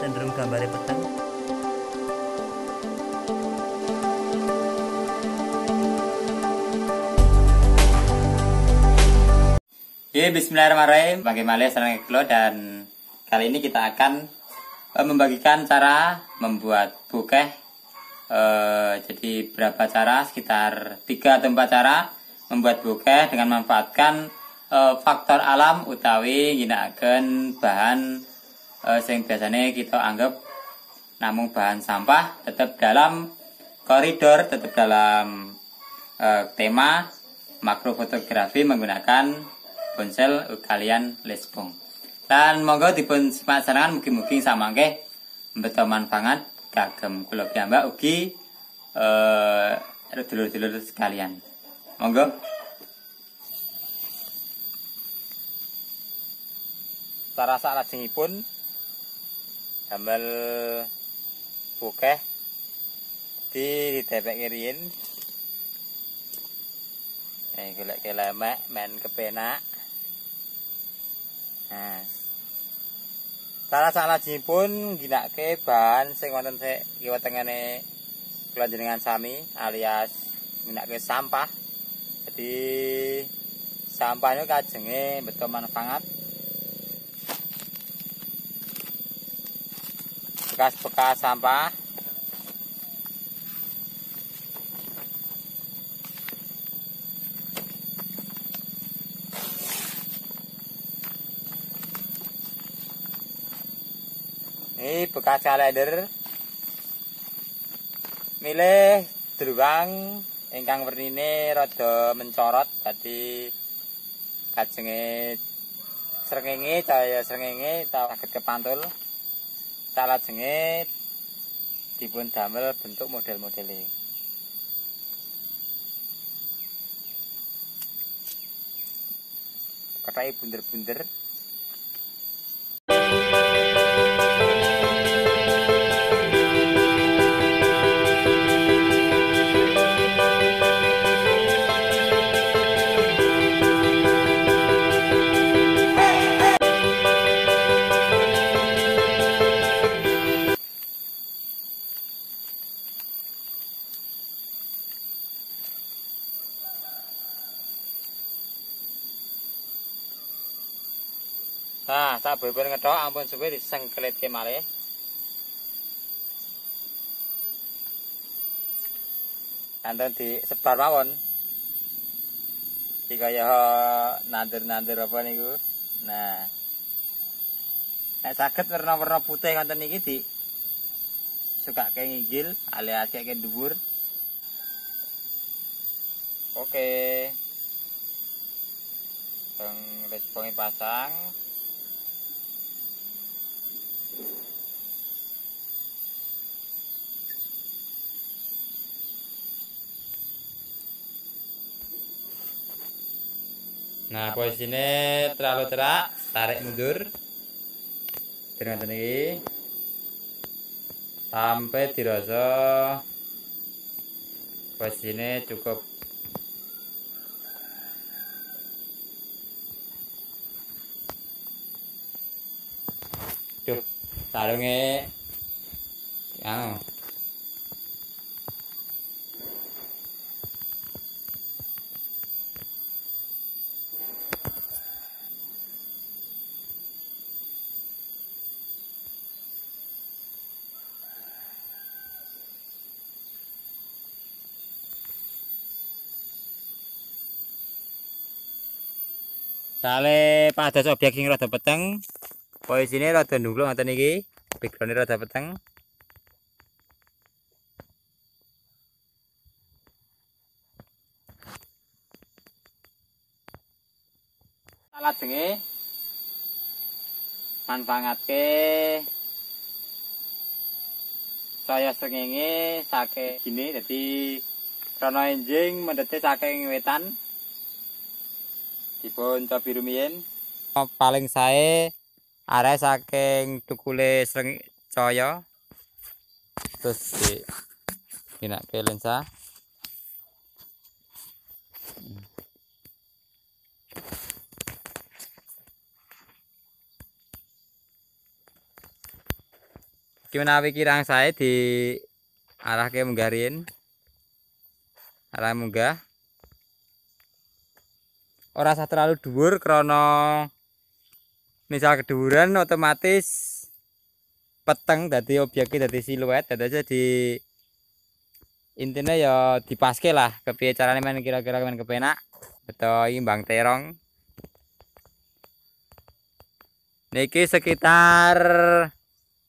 cenderung gambarnya peteng Oke, bismillahirrahmanirrahim. Bagaimana senang Klo dan kali ini kita akan eh, membagikan cara membuat bokeh. Eh, jadi berapa cara? Sekitar 3 atau 4 cara membuat bokeh dengan memanfaatkan eh, faktor alam utawi ginakaken bahan eh, yang biasanya kita anggap namun bahan sampah tetap dalam koridor, tetap dalam eh, tema makrofotografi menggunakan ponsel kalian lespong. Dan monggo dipun simak sarangan mugi-mugi samangke mbeto manfaat kagem kula piyambak ugi eh dulur-dulur sekalian. Monggo. Cara salajengipun damel bokeh di ditepek riyin eh golek kelemek men kepenak Nah. Cara salajengipun ngginake bahan sing wonten sik kiwa tengene kula jenengan sami alias ngginake sampah. Jadi sampahnya kajenge beto manfaat. Bekas-bekas sampah Ini bekas kalender. Milih druwang ingkang wernine rada mencorot dadi kajenge srengenge cahaya srengenge saged kepantul. Salajenge dipun damel bentuk model-modele. Kathake bunder-bunder. Nah, tak beber ngethok ampun suwe disengkelitke malih. Di sebar mawon. Iki kaya nandur-nandur apa niku. Nah. Nek saged warna-warna putih ngoten niki di suka kayak nginggil alias kayak dhuwur. Oke. Bang responnya pasang. Nah, posisinya terlalu terak, tarik mundur. Dengan ini sampai dirasa posisinya cukup. Duh, sarungnya Sale padas objek sing rada peteng. Posisine rada ndungkluk ngoten iki. Background rada peteng. Salajenge manfaatke saya srengenge saking gini dadi krana enjing mendete saking wetan dipun cobi rumiyin. Paling sae arek saking tukule sreng caya. Terus di ginake lensa menawi kirang saya di arah ke munggarin arah munggah ora usah terlalu dhuwur krana misal keduran otomatis peteng dadi objeknya dadi siluet dadi aja di intinya ya dipaske lah kepiye caranya main kira-kira main kepenak atau imbang terong. Niki sekitar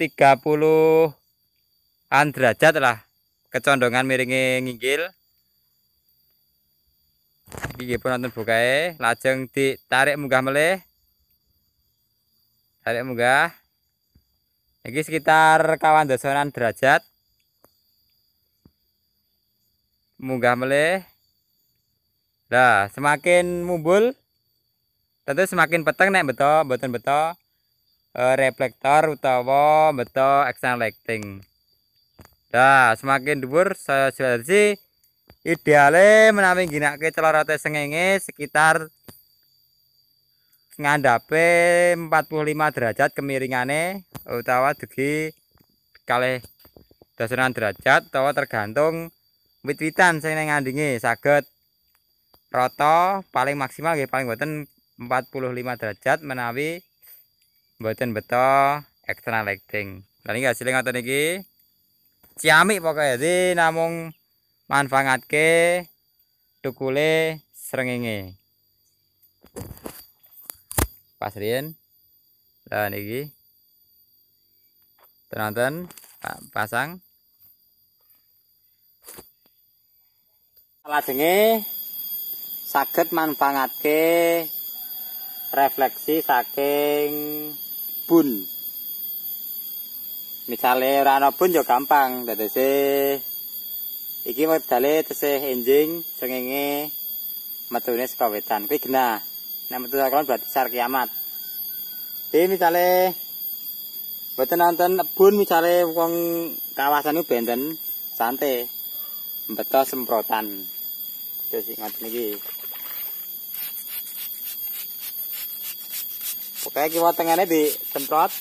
30 an derajat lah kecondongan miringnya nginggil iki pun nonton bukae. Lajeng ditarik munggah meleh tarik munggah. Ini sekitar kawan dosonan derajat. Munggah meleh nah semakin mumbul tentu semakin peteng nek beto boten beto e, reflektor utawa beto external lighting. Nah semakin dhuwur saya sih ideale menawi ginake celorote sengenge sekitar ngandape 45 derajat kemiringane utawa dugi kalih dasaran derajat utawa tergantung wit-witan sing ngandingi saged rata paling maksimal nggih paling boten 45 derajat menawi boten beto external lighting. Lah niki hasil ngoten iki. Ciamik pokoke. Jadi namung manfaatke tukule srengenge. pas riyen? Lah niki? Tenan pasang. Lajenge saged manfaatke refleksi saking bun. Misalnya ora ana bun yo gampang dadese iki wedale tesih enjing sengenge metune saka wetan kuwi genah Nek metu saklon berarti sar kiamat. Jadi misalnya Mboten nonton ebun misale wong kawasan itu benten santai. Beto semprotan. Terus ngoten iki. Pokoke kiwa tengene disemprot.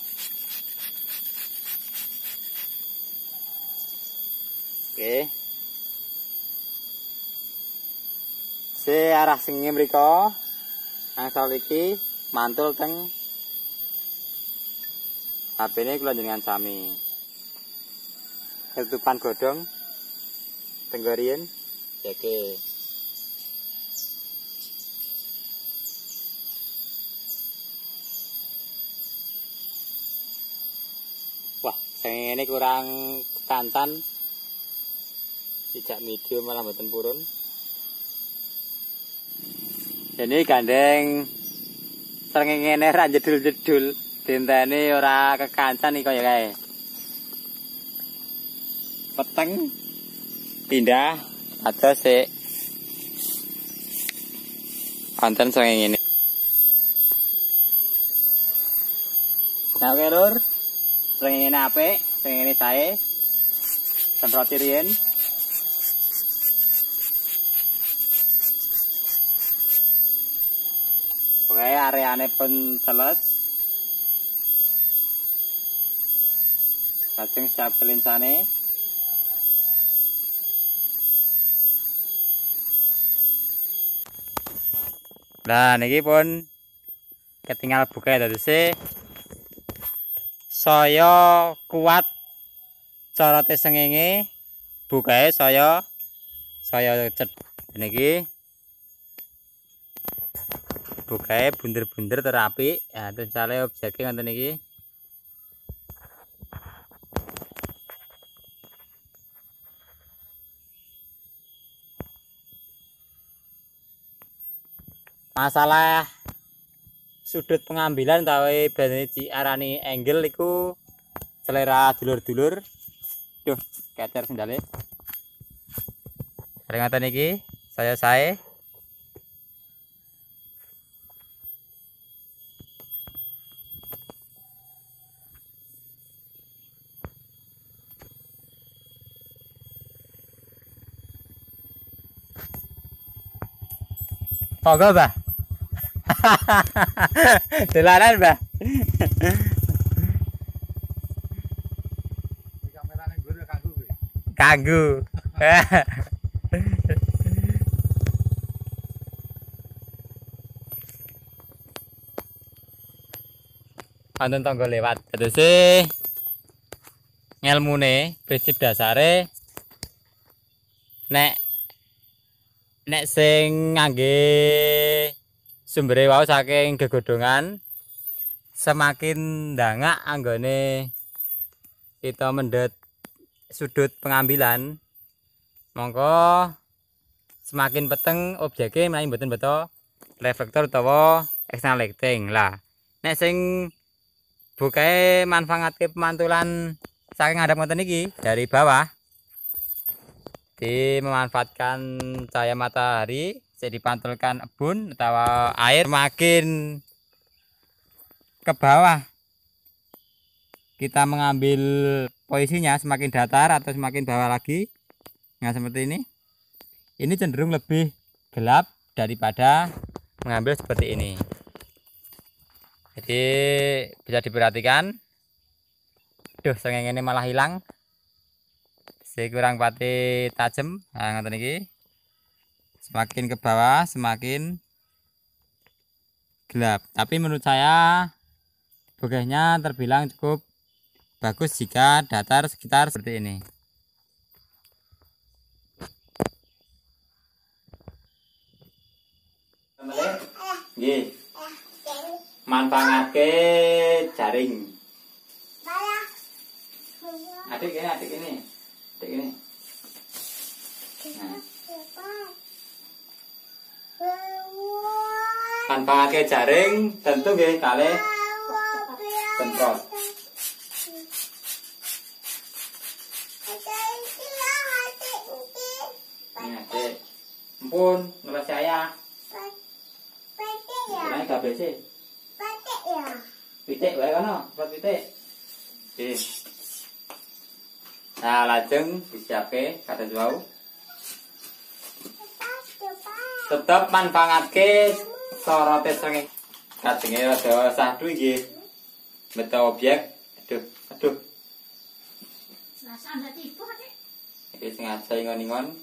Oke. Se arah sing mriko. Angsal iki mantul teng HP ini kula jenengan sami. Ketutupan godong tenggorien oke. Wah yang ini kurang kantan tidak medium malah mboten purun ini gandeng srengenge ra jedul-jedul dinteni ora kekancan iki kaya kae. Peteng pindah ada sik. Wonten srengenge ini Nah, oke lur, srengenge apik, srengenge sae. Semproti riyen. Oke, areane pun teles. Lajeng siap kelincane. Nah, niki pun ketinggal buka sih. Saya kuat cara sengenge bukae saya saya cet niki bukae bunder-bunder terapi. Ya terus misalnya objeknya ngonten iki. Masalah sudut pengambilan tapi berarti arani angle iku selera dulur-dulur. Duh kecer sendale. Peringatan iki saya saya Monggo, Mbah. Dolanan, Mbah. kanggu Wonten tangga lewat. Terus ngelmune prinsip dasare nek nek sing ngangge sumbere wau saking gegodongan semakin dangak anggone kita mendet sudut pengambilan. Mongko semakin peteng objeknya mulai mboten beto reflektor utawa external lighting. Lah nek sing bukae manfaatke pemantulan saking ngadap ngoten iki dari bawah di memanfaatkan cahaya matahari jadi dipantulkan embun atau air makin ke bawah. Kita mengambil posisinya semakin datar atau semakin bawah lagi. Nah seperti ini. Ini cenderung lebih gelap daripada mengambil seperti ini. Jadi bisa diperhatikan. Duh sengeng ini malah hilang si kurang pati tajam nah ngoten iki. Semakin ke bawah semakin gelap. Tapi menurut saya bokehnya terbilang cukup bagus jika datar sekitar seperti ini. Nggih. Manfaatke jaring. Adik ini adik ini adik ini nah. manfaatke jaring tentu nggih kalih semprot. Ampun, saya. Pitik wae kono, pitik. Oke. Nah, lajeng disiapke kata wau. Tetep manfaatke sorote srengenge. Kajenge rada sadu nggih. Meta objek. Aduh, aduh. Iki sing aja ingon-ingon.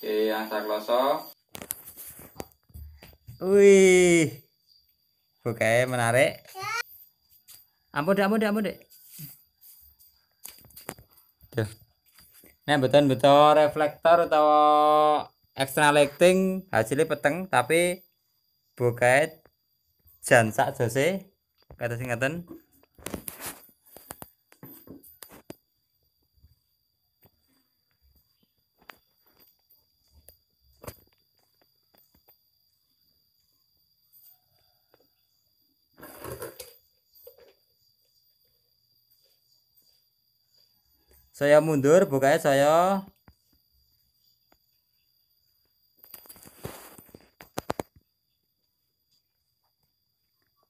Oke, yang sakloso. Wih. Bukae menarik. Ampun, dek, ampun, dek, ampun, dek. Tuh. Nah, betul-betul reflektor atau external lighting hasilnya peteng tapi bukae jan sak jose kata singkatan saya mundur bukanya saya.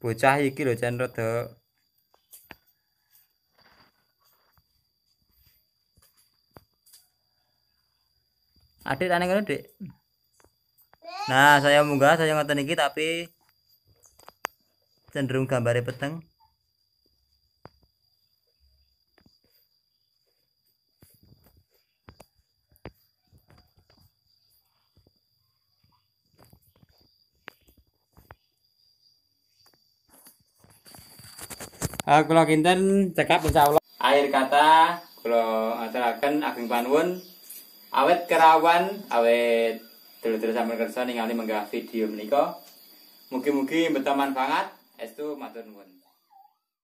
Bocah iki lho jan rada. Adik tanya ngono dik? Nah saya munggah saya ngoten iki tapi cenderung gambare peteng Uh, kula kinten cekap insyaallah akhir kata kula aturaken ageng panuwun. Awet kerawan awet dulur-dulur sampeyan kersa ningali menggah video menika. Mugi-mugi mbeta manfaat. Estu matur nuwun